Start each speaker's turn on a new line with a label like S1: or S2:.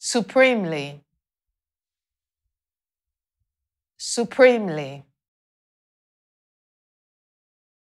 S1: supremely, supremely,